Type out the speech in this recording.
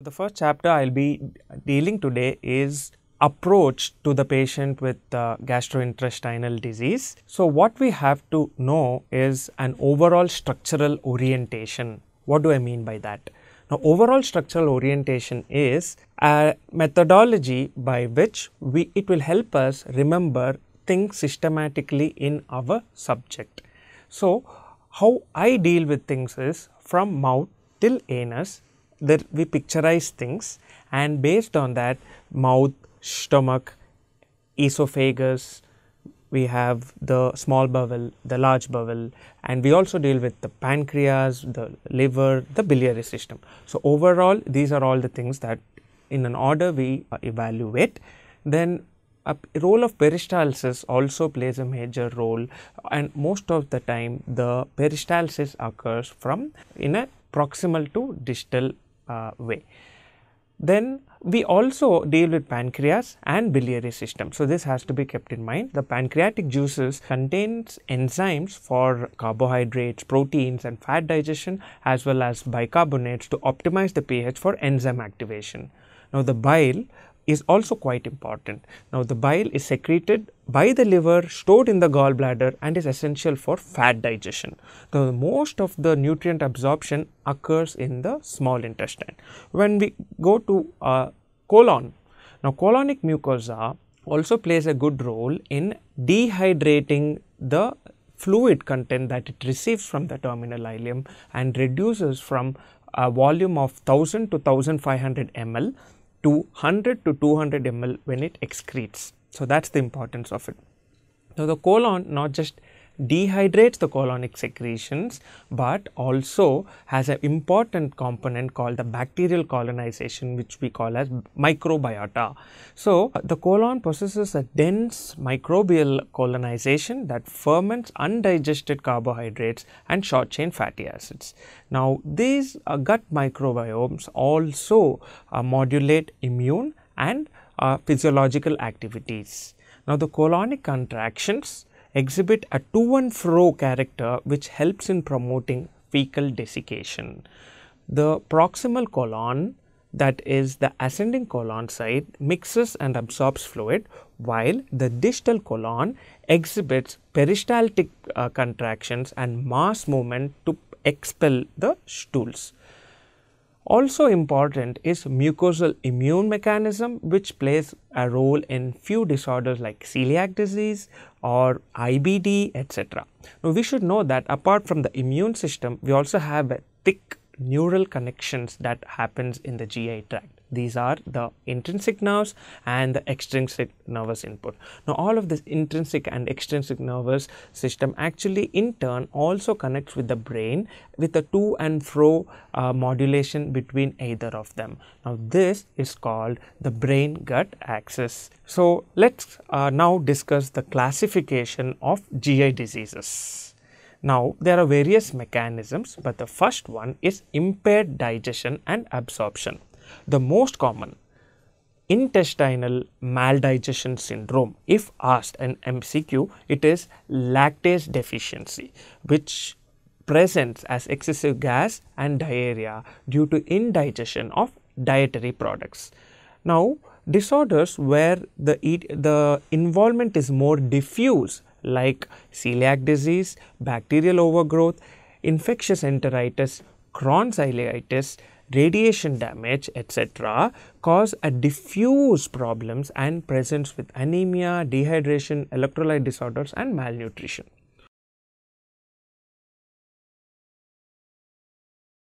The first chapter I'll be dealing today is approach to the patient with uh, gastrointestinal disease. So, what we have to know is an overall structural orientation. What do I mean by that? Now, overall structural orientation is a methodology by which we it will help us remember things systematically in our subject. So, how I deal with things is from mouth till anus that we picturize things and based on that mouth, stomach, esophagus, we have the small bowel, the large bowel and we also deal with the pancreas, the liver, the biliary system. So, overall these are all the things that in an order we evaluate. Then a role of peristalsis also plays a major role and most of the time the peristalsis occurs from in a proximal to distal uh, Uh, way. Then we also deal with pancreas and biliary system. So, this has to be kept in mind. The pancreatic juices contains enzymes for carbohydrates, proteins and fat digestion as well as bicarbonates to optimize the pH for enzyme activation. Now, the bile is also quite important. Now, the bile is secreted by the liver, stored in the gallbladder and is essential for fat digestion. Now, most of the nutrient absorption occurs in the small intestine. When we go to uh, colon, now colonic mucosa also plays a good role in dehydrating the fluid content that it receives from the terminal ileum and reduces from a volume of 1000 to 1500 ml to 100 to 200 ml when it excretes. So, that is the importance of it. Now, the colon not just dehydrates the colonic secretions, but also has an important component called the bacterial colonization which we call as microbiota. So, the colon possesses a dense microbial colonization that ferments undigested carbohydrates and short chain fatty acids. Now, these uh, gut microbiomes also uh, modulate immune and uh, physiological activities. Now, the colonic contractions exhibit a to and fro character which helps in promoting fecal desiccation. The proximal colon that is the ascending colon side mixes and absorbs fluid while the distal colon exhibits peristaltic uh, contractions and mass movement to expel the stools. Also important is mucosal immune mechanism which plays a role in few disorders like celiac disease or IBD etc. Now we should know that apart from the immune system we also have a thick neural connections that happens in the GI tract. These are the intrinsic nerves and the extrinsic nervous input. Now, all of this intrinsic and extrinsic nervous system actually in turn also connects with the brain with a to and fro uh, modulation between either of them. Now, this is called the brain gut axis. So, let us uh, now discuss the classification of GI diseases. Now, there are various mechanisms, but the first one is impaired digestion and absorption the most common intestinal maldigestion syndrome if asked an MCQ it is lactase deficiency which presents as excessive gas and diarrhea due to indigestion of dietary products. Now disorders where the, the involvement is more diffuse like celiac disease, bacterial overgrowth, infectious enteritis, Crohn's ileitis, radiation damage etc., cause a diffuse problems and presents with anemia, dehydration, electrolyte disorders and malnutrition.